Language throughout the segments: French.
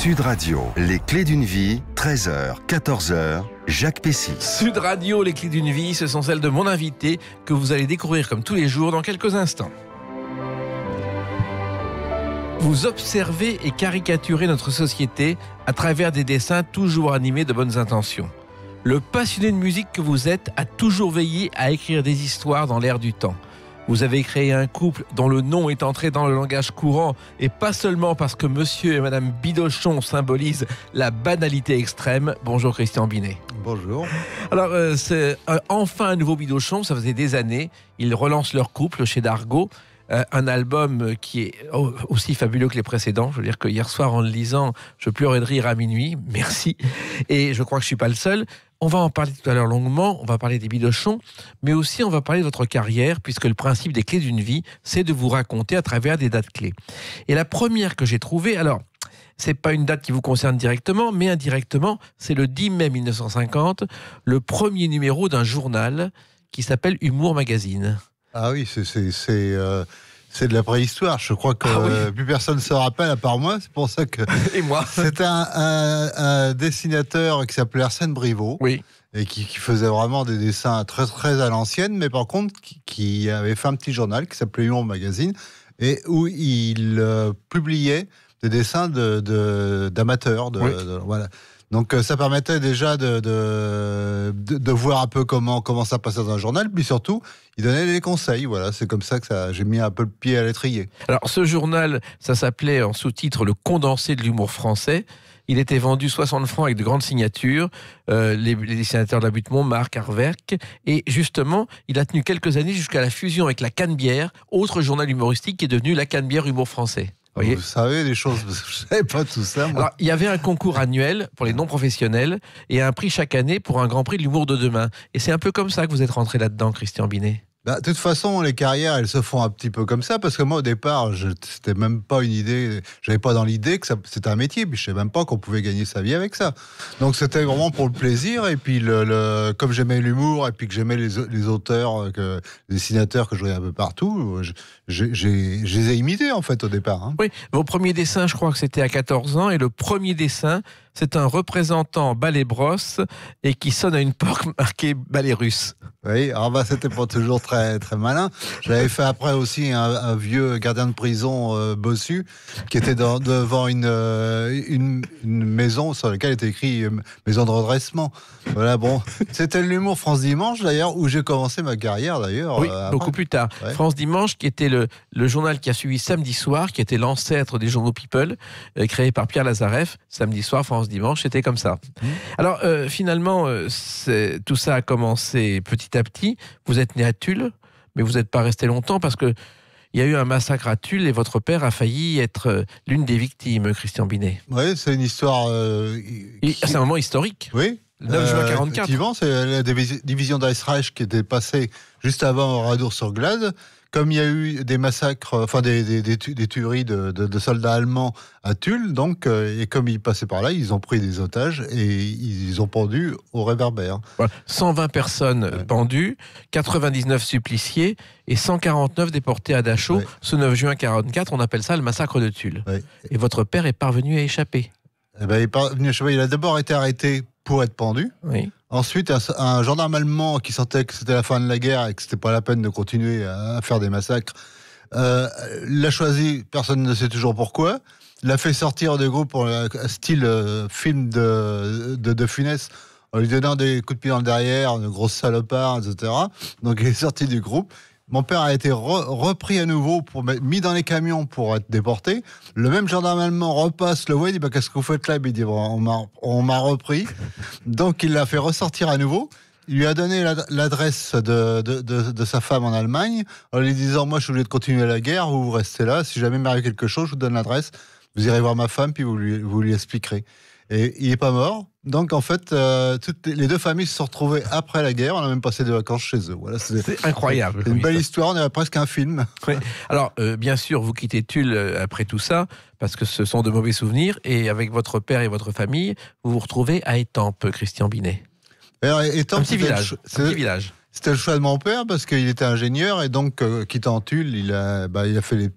Sud Radio, les clés d'une vie, 13h, 14h, Jacques Pessy. Sud Radio, les clés d'une vie, ce sont celles de mon invité que vous allez découvrir comme tous les jours dans quelques instants. Vous observez et caricaturez notre société à travers des dessins toujours animés de bonnes intentions. Le passionné de musique que vous êtes a toujours veillé à écrire des histoires dans l'air du temps. Vous avez créé un couple dont le nom est entré dans le langage courant et pas seulement parce que monsieur et madame Bidochon symbolisent la banalité extrême. Bonjour Christian Binet. Bonjour. Alors, euh, c'est euh, enfin un nouveau Bidochon, ça faisait des années. Ils relancent leur couple chez Dargo. Euh, un album qui est aussi fabuleux que les précédents. Je veux dire que hier soir, en le lisant, je pleurais de rire à minuit. Merci. Et je crois que je suis pas le seul. On va en parler tout à l'heure longuement, on va parler des bidochons, mais aussi on va parler de votre carrière, puisque le principe des clés d'une vie, c'est de vous raconter à travers des dates clés. Et la première que j'ai trouvée, alors, c'est pas une date qui vous concerne directement, mais indirectement, c'est le 10 mai 1950, le premier numéro d'un journal qui s'appelle Humour Magazine. Ah oui, c'est euh, c'est de la préhistoire. Je crois que ah plus personne ne se rappelle à part moi. C'est pour ça que. Et moi. C'était un, dessinateur qui s'appelait Arsène Briveau. Oui. Et qui, faisait vraiment des dessins très très à l'ancienne, mais par contre qui, avait fait un petit journal qui s'appelait Humour Magazine et où il euh, publiait des dessins de d'amateurs. De, voilà. Donc euh, ça permettait déjà de, de, voir un peu comment, comment ça passait dans un journal, puis surtout, il donnait des conseils. Voilà, c'est comme ça que j'ai mis un peu le pied à l'étrier. Alors ce journal, ça s'appelait en sous-titre Le condensé de l'humour français. Il était vendu 60 francs avec de grandes signatures, euh, les, dessinateurs de la Marc Arverc. Et justement, il a tenu quelques années jusqu'à la fusion avec la Canebière, autre journal humoristique qui est devenu la Canebière Humour Français. Vous savez des choses, je ne savais pas tout ça. Alors, il y avait un concours annuel pour les non-professionnels et un prix chaque année pour un grand prix de l'humour de demain. Et c'est un peu comme ça que vous êtes rentré là-dedans, Christian Binet. Bah, de toute façon, les carrières, elles se font un petit peu comme ça, parce que moi, au départ, c'était même pas une idée, j'avais pas dans l'idée que c'était un métier, puis je savais même pas qu'on pouvait gagner sa vie avec ça. Donc c'était vraiment pour le plaisir, et puis le, comme j'aimais l'humour, et puis que j'aimais les, auteurs, euh, que, les dessinateurs que je voyais un peu partout, je, les ai imités en fait au départ. Hein. Oui, vos premiers dessins, je crois que c'était à 14 ans, et le premier dessin, c'est un représentant ballet brosse et qui sonne à une porte marquée ballet russe. Oui, alors bah, c'était pas toujours très, très malin. J'avais fait après aussi un, vieux gardien de prison euh, bossu qui était devant une, euh, une, maison sur laquelle était écrit euh, maison de redressement. Voilà, bon, c'était l'humour France Dimanche d'ailleurs où j'ai commencé ma carrière d'ailleurs. Oui, beaucoup plus tard. France Dimanche qui était le, le, journal qui a suivi Samedi Soir, qui était l'ancêtre des journaux People, créé par Pierre Lazareff. Samedi Soir, France dimanche, c'était comme ça. Mmh. Alors euh, finalement, euh, tout ça a commencé petit à petit. Vous êtes né à Tulle, mais vous n'êtes pas resté longtemps parce que il y a eu un massacre à Tulle et votre père a failli être euh, l'une des victimes, Christian Binet. Oui, c'est une histoire. C'est un moment historique. Oui. 9 juin 44. Effectivement, c'est la division d'Icereich qui était passée juste avant Radour-sur-Glade comme il y a eu des massacres, enfin des, des, tueries de, soldats allemands à Tulle, donc, euh, et comme ils passaient par là, ils ont pris des otages et ils ont pendu au réverbère. 120 personnes pendues, 99 suppliciés et 149 déportés à Dachau. Ce 9 juin 44, on appelle ça le massacre de Tulle. Et votre père est parvenu à échapper. Eh ben, il est parvenu à échapper. Il a d'abord été arrêté pour être pendu. Oui. Ensuite, un, gendarme allemand qui sentait que c'était la fin de la guerre et que c'était pas la peine de continuer à, faire des massacres, euh, l'a choisi, personne ne sait toujours pourquoi, l'a fait sortir du groupe pour style euh, film de, de, de Funès en lui donnant des coups de pied dans le derrière, de grosses salopards, etc. Donc il est sorti du groupe. Mon père a été repris à nouveau, pour mis dans les camions pour être déporté. Le même gendarme allemand repasse le voit, il dit bah, Qu'est-ce que vous faites là? Il dit On m'a repris. Donc il l'a fait ressortir à nouveau. Il lui a donné l'adresse de, de, sa femme en Allemagne en lui disant Moi, je suis obligé de continuer la guerre, vous, restez là. Si jamais m'arrive quelque chose, je vous donne l'adresse. Vous irez voir ma femme, puis vous lui expliquerez. Et il n'est pas mort. Donc en fait, euh, toutes les deux familles se sont retrouvées après la guerre. On a même passé des vacances chez eux. Voilà, c'est incroyable. C'est une belle histoire. On a presque un film. Alors euh, bien sûr, vous quittez Tulle euh, après tout ça parce que ce sont de mauvais souvenirs. Et avec votre père et votre famille, vous vous retrouvez à Étampes, Christian Binet. Étampes, un petit village. Un petit village. C'était le choix de mon père parce qu'il était ingénieur et donc quittant Tulle, il a, bah, il a fait les,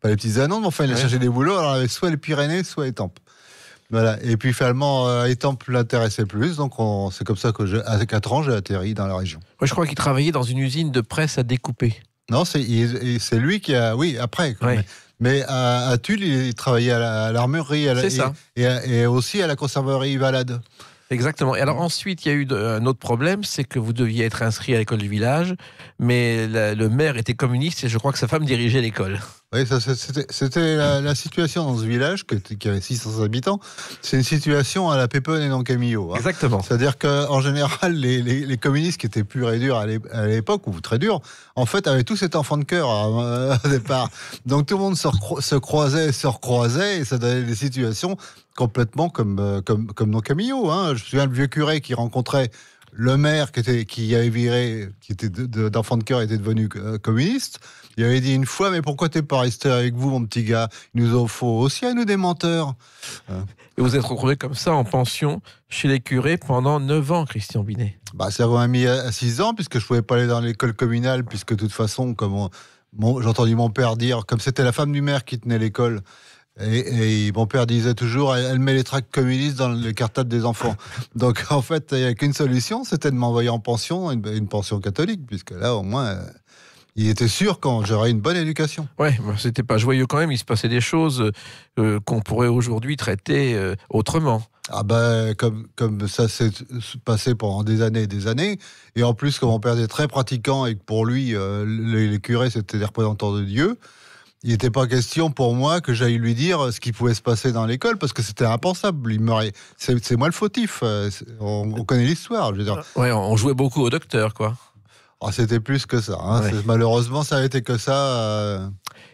pas les petits annonces, mais enfin il a cherché des boulots. Alors il avait soit les Pyrénées, soit Étampes. Voilà. Et puis finalement, euh, Étampes l'intéressait plus, donc on- c'est comme ça que, je, à 4 ans, j'ai atterri dans la région. Moi, je crois qu'il travaillait dans une usine de presse à découper. Non, c'est il- lui qui a. Oui, après. Ouais. Mais, à, à Tulle, il travaillait à la- à l'armurerie la- C'est ça. Et, et et aussi à la conserverie Valade. Exactement. Et alors ensuite, il y a eu un autre problème, c'est que vous deviez être inscrit à l'école du village, mais la- le maire était communiste et je crois que sa femme dirigeait l'école. Oui, c'était la, la situation dans ce village qui, avait 600 habitants. C'est une situation à la Pépone et non Camillo. hein. Exactement. C'est-à-dire qu'en général, les, les- les communistes qui étaient purs et durs à l'é- à l'époque, ou très durs, en fait, avaient tous cet enfant de cœur euh, au départ. Donc tout le monde se, recro- se croisait, se recroisait, et ça donnait des situations complètement comme, euh, comme, comme dans Camillo. Hein. Je me souviens le vieux curé qui rencontrait le maire qui, était, qui avait viré, qui était de- de- d'enfant de, cœur, était devenu euh, communiste. Il avait dit une fois, mais pourquoi t'es pas resté avec vous, mon petit gars? Il nous en faut aussi à nous des menteurs. Et vous êtes retrouvé comme ça en pension chez les curés pendant 9 ans, Christian Binet. Bah, ça m'a mis à 6 ans, puisque je pouvais pas aller dans l'école communale, puisque de toute façon, comme on- j'ai entendu mon père dire, comme c'était la femme du maire qui tenait l'école, et, et mon père disait toujours, elle, met les tracts communistes dans les cartables des enfants. Donc en fait, il n'y a qu'une solution, c'était de m'envoyer en pension, une, une pension catholique, puisque là, au moins, euh, il était sûr quand j'aurais une bonne éducation. Ouais, bah, c'était pas joyeux quand même. Il se passait des choses euh, qu'on pourrait aujourd'hui traiter euh, autrement. Ah ben, comme, comme ça s'est passé pendant des années et des années, et en plus, comme mon père était très pratiquant et que pour lui, les, les curés, c'était des représentants de Dieu, il n'était pas question pour moi que j'aille lui dire ce qui pouvait se passer dans l'école, parce que c'était impensable. Il m'aurait- C'est c'est moi le fautif. euh, On, on connaît l'histoire. Je veux dire, Ouais, on jouait beaucoup au docteur, quoi. Ah, c'était plus que ça. hein. Ouais. Malheureusement, ça a été que ça. euh,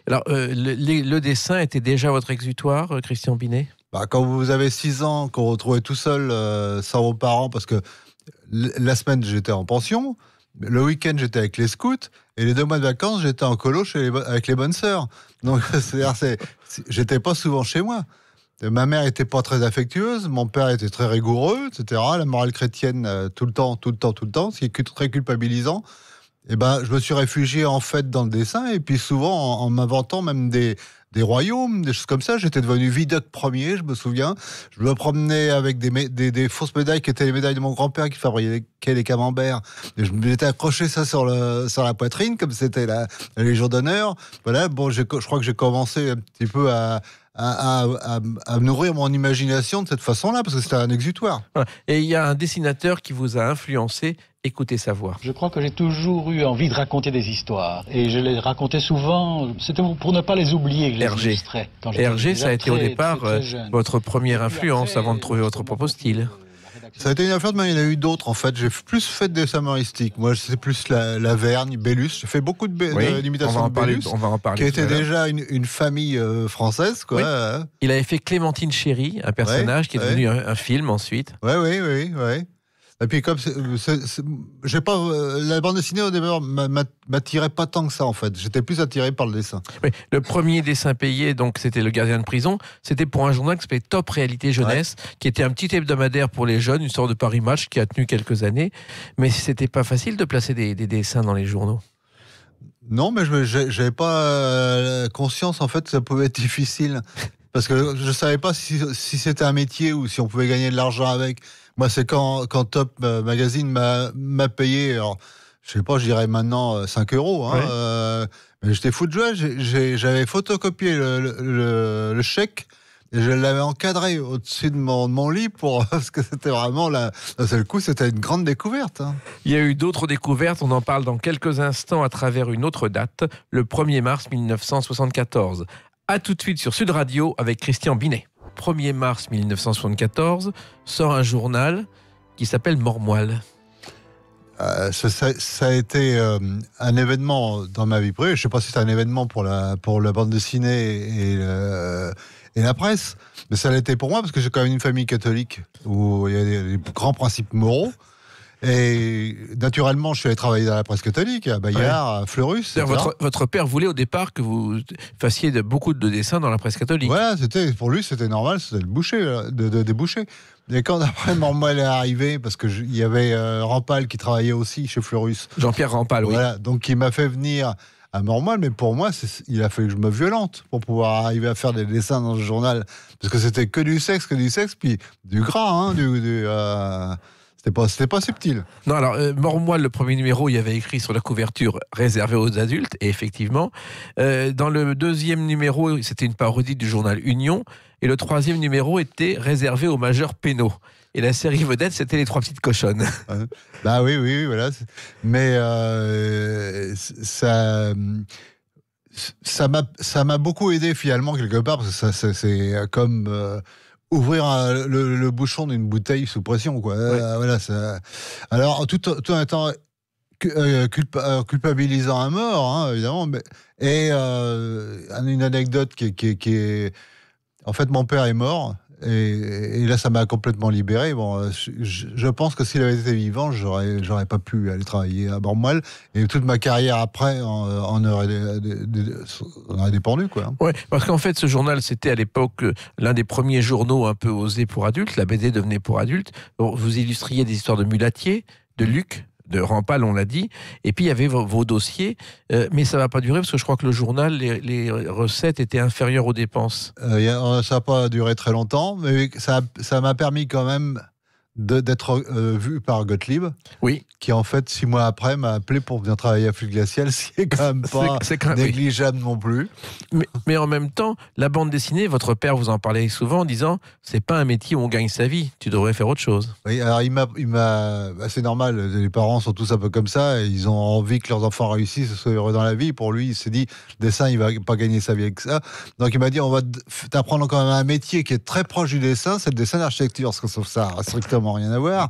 Alors, euh, le, les- le dessin était déjà votre exutoire, Christian Binet? Bah, quand vous avez 6 ans, qu'on vous retrouvez tout seul euh, sans vos parents, parce que la semaine j'étais en pension, le week-end j'étais avec les scouts, et les deux mois de vacances j'étais en colo chez les avec les bonnes sœurs. Donc c'est- j'étais pas souvent chez moi. Ma mère était pas très affectueuse, mon père était très rigoureux, etc. La morale chrétienne euh, tout le temps, tout le temps, tout le temps, ce qui est très culpabilisant. Et ben, je me suis réfugié en fait dans le dessin, et puis souvent en, en m'inventant même des, des royaumes, des choses comme ça. J'étais devenu Vidocq premier, je me souviens. Je me promenais avec des, des, fausses médailles qui étaient les médailles de mon grand-père qui fabriquait les camemberts. Et je m'étais accroché ça sur, le, sur la poitrine, comme c'était la, la Légion d'honneur. Voilà, bon, je crois que j'ai commencé un petit peu à, à, à, à- nourrir mon imagination de cette façon-là, parce que c'était un exutoire. Et il y a un dessinateur qui vous a influencé. Écoutez sa voix. Je crois que j'ai toujours eu envie de raconter des histoires. Et je les racontais souvent, c'était pour ne pas les oublier que je les Hergé. Quand ça a été au départ très, très euh, votre première influence après, avant de trouver votre justement, propre style. Ça a été une influence, mais il y en a eu d'autres en fait. J'ai plus fait de dessin humoristique. Moi, c'est plus la, la Vergne, Bellus. J'ai fait beaucoup de, Oui, d'imitations de. Bellus. On va en parler. qui était déjà une, une famille euh, française, quoi. Oui. Il avait fait Clémentine Chéry, un personnage qui est ouais. devenu un, un film ensuite. Ouais, oui, oui, oui. Et puis comme j'ai pas euh, la bande dessinée au départ m'a- m'a- m'attirait pas tant que ça en fait. J'étais plus attiré par le dessin. Oui, le premier dessin payé, donc c'était Le Gardien de prison. C'était pour un journal qui s'appelait Top Réalité Jeunesse, qui était un petit hebdomadaire pour les jeunes, une sorte de Paris Match qui a tenu quelques années. Mais c'était pas facile de placer des, des dessins dans les journaux. Non, mais je j'avais pas euh, conscience en fait que ça pouvait être difficile parce que je savais pas si, si c'était un métier ou si on pouvait gagner de l'argent avec. Moi, c'est quand, quand Top euh, Magazine m'a payé. Alors, je sais pas, je dirais maintenant euh, 5 euros. Hein, Ouais. euh, j'étais fou de joie. J'avais photocopié le, le- le- le chèque. Et je l'avais encadré au-dessus de mon, de mon lit pour parce que c'était vraiment là. D'un seul coup, c'était une grande découverte. hein. Il y a eu d'autres découvertes, on en parle dans quelques instants à travers une autre date, le 1er mars 1974. A tout de suite sur Sud Radio avec Christian Binet. 1er mars 1974 sort un journal qui s'appelle Mormoile. Euh, ça, a été euh, un événement dans ma vie privée. Je sais pas si c'est un événement pour la, pour la bande dessinée et, et la presse, mais ça l'a été pour moi parce que j'ai quand même une famille catholique où il y a des grands principes moraux. Et naturellement, je suis allé travailler dans la presse catholique, à Bayard, à Fleurus. Votre, votre père voulait au départ que vous fassiez de, beaucoup de dessins dans la presse catholique. Voilà, c'était pour lui, c'était normal, c'était le boucher, là, de, déboucher. Et quand après Mormoil est arrivé, parce que il y avait euh, Rampal qui travaillait aussi chez Fleurus, Jean-Pierre Rampal, oui. Voilà, donc il m'a fait venir à Mormoil, mais pour moi, il a fallu que je me violente pour pouvoir arriver à faire des dessins dans ce journal. Parce que c'était que du sexe, que du sexe, puis du gras, hein, du, du, euh, c'était pas, c'était pas subtil. Non, alors, euh, Mormoil, le premier numéro, il y avait écrit sur la couverture réservé aux adultes, et effectivement. Euh, dans le deuxième numéro, c'était une parodie du journal Union, et le troisième numéro était réservé aux majeurs pénaux. Et la série vedette, c'était les trois petites cochonnes. Bah oui, oui, oui, voilà. Mais euh, ça, ça m'a, ça m'a beaucoup aidé finalement quelque part parce que ça- c'est comme euh, ouvrir un- le, le bouchon d'une bouteille sous pression, quoi. Euh, voilà. Ça, alors tout, tout en étant euh, culpa- euh, culpabilisant à mort, hein, évidemment. Mais, et euh, une anecdote qui est, en fait, mon père est mort. Et, là, ça m'a complètement libéré. Bon, euh, je, pense que s'il avait été vivant, j'aurais, j'aurais pas pu aller travailler à Bormoil. Et toute ma carrière après en, aurait, dé- dé- dé- en aurait dépendu, quoi. Parce qu'en fait, ce journal, c'était à l'époque euh, l'un des premiers journaux un peu osés pour adultes. La BD devenait pour adultes. Vous illustriez des histoires de mulatiers, de Luc, de Rampal, on l'a dit. Et puis, il y avait vos, dossiers. Euh, mais ça va pas durer parce que je crois que le journal, les, recettes étaient inférieures aux dépenses. Euh, a- ça n'a pas duré très longtemps, mais ça, m'a permis quand même d'être euh, vu par Gottlieb, Oui, qui en fait, six mois après, m'a appelé pour venir travailler à Flux Glacial, ce qui est quand même pas c'est c'est quand même. oui. négligeable non plus. Mais, mais en même temps, la bande dessinée, votre père vous en parlait souvent en disant c'est pas un métier où on gagne sa vie. Tu devrais faire autre chose. Oui, alors il m'a, c'est normal. Les parents sont tous un peu comme ça. et ils ont envie que leurs enfants réussissent, soient heureux dans la vie. Pour lui, il s'est dit, le dessin, il va pas gagner sa vie avec ça. Donc il m'a dit, on va t'apprendre quand même un métier qui est très proche du dessin, c'est le dessin d'architecture. Parce que sauf ça, a strictement rien à voir.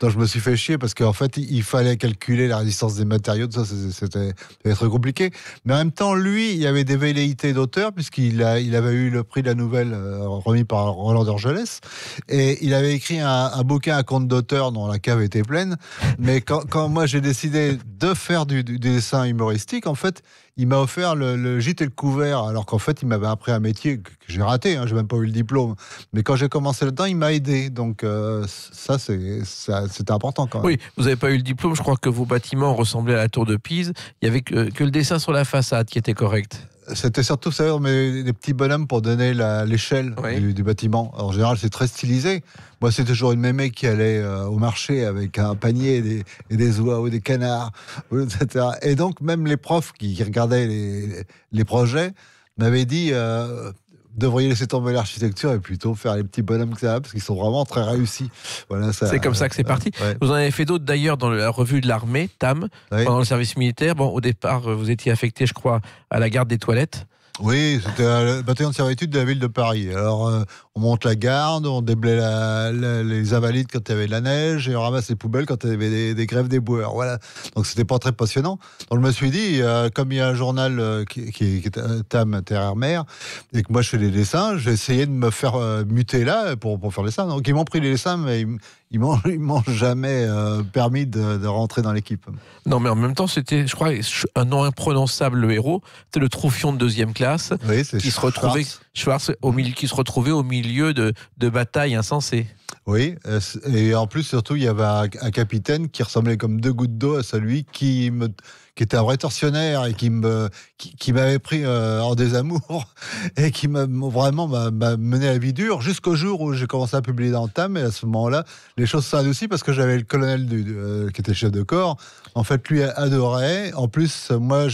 Donc je me suis fait chier parce qu'en fait, il, fallait calculer la résistance des matériaux. Tout ça, c'était, très compliqué. Mais en même temps, lui, il y avait des velléités d'auteur puisqu'il avait eu le prix de la nouvelle euh, remis par Roland d'Orgelès. Et il avait écrit un, bouquin à compte d'auteur dont la cave était pleine. Mais quand, quand moi j'ai décidé de faire du, du dessin humoristique, en fait, il m'a offert le, gîte et le couvert, alors qu'en fait, il m'avait appris un métier que, j'ai raté. Hein, j'ai même pas eu le diplôme. Mais quand j'ai commencé là-dedans, il m'a aidé. Donc euh, ça, c'était important quand même. Oui, vous n'avez pas eu le diplôme. Je crois que vos bâtiments ressemblaient à la tour de Pise. Il y avait que le dessin sur la façade qui était correct. C'était surtout, on met des petits bonhommes pour donner l'échelle Oui. du, du bâtiment. En général, c'est très stylisé. Moi, c'est toujours une mémé qui allait euh, au marché avec un panier et des, et des oies ou des canards, etc. Et donc, même les profs qui, qui regardaient les, les projets m'avaient dit euh, devriez laisser tomber l'architecture et plutôt faire les petits bonhommes que ça a, parce qu'ils sont vraiment très réussis. Voilà, C'est comme ça que c'est parti. Ouais, Vous en avez fait d'autres d'ailleurs dans la revue de l'armée, TAM, ouais. pendant le service militaire. Bon, au départ, euh, vous étiez affecté, je crois, à la garde des toilettes. Oui, c'était le bataillon de servitude de la ville de Paris. Alors, euh, on monte la garde, on déblaye la- la- les invalides quand il y avait de la neige, et on ramasse les poubelles quand il y avait des, des grèves des boueurs. Voilà. Donc, c'était pas très passionnant. Donc, je me suis dit, euh, comme il y a un journal euh, qui, qui, qui est TAM Terre-Mer, et que moi je fais des dessins, j'ai essayé de me faire euh, muter là pour, pour faire les dessins. Donc, ils m'ont pris les dessins, mais ils, ils m'ont jamais euh, permis de, de rentrer dans l'équipe. Non, mais en même temps, c'était, je crois, un nom imprononçable, le héros. C'était le troufion de deuxième classe Oui, qui se retrouvait, Schwartz. Au milieu, qui se retrouvait au milieu de, de batailles insensées. Oui, euh, et en plus, surtout, il y avait un, capitaine qui ressemblait comme deux gouttes d'eau à celui qui, me, qui était un vrai tortionnaire et qui me, qui, qui m'avait pris euh, en désamour et qui m'a vraiment m'a mené à la vie dure jusqu'au jour où j'ai commencé à publier dans Tam. Et à ce moment-là, les choses adoucies parce que j'avais le colonel euh, qui était chef de corps. En fait, lui adorait. En plus, moi,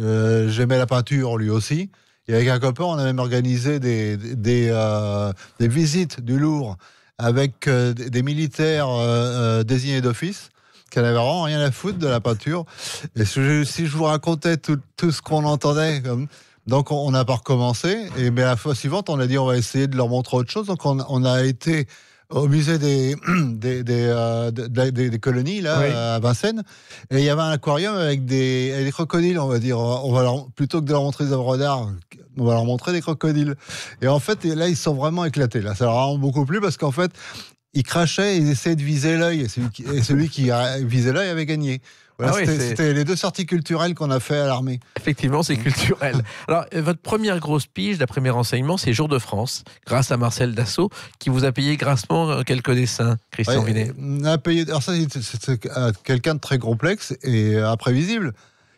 euh, j'aimais la peinture, lui aussi. Et avec un copain, on a même organisé des, des, euh, visites du Louvre avec euh, des militaires euh, désignés d'office qui n'avaient vraiment rien à foutre de la peinture. Et si je, vous racontais tout, ce qu'on entendait, donc on n'a pas recommencé. Et mais la fois suivante, on a dit on va essayer de leur montrer autre chose. Donc on, on a été au musée des, des, des, euh, de- de- des- des colonies, là, Oui. à Vincennes. Et il y avait un aquarium avec des, avec des crocodiles, on va dire. On va, leur- plutôt que de leur montrer des œuvres d'art, on va leur montrer des crocodiles. Et en fait, là, ils sont vraiment éclatés. Là, ça leur a beaucoup plu parce qu'en fait, ils crachaient, ils essayaient de viser l'œil. Et celui qui, et celui qui a visé l'œil avait gagné. Voilà, Ah oui, c'était les deux sorties culturelles qu'on a fait à l'armée. Effectivement, c'est culturel. Alors, euh, votre première grosse pige, d'après mes renseignements, c'est Jour de France, grâce à Marcel Dassault, qui vous a payé grassement euh, quelques dessins, Christian Ouais, Vinet. on a payé. Alors ça, c'est- euh, quelqu'un de très complexe et imprévisible.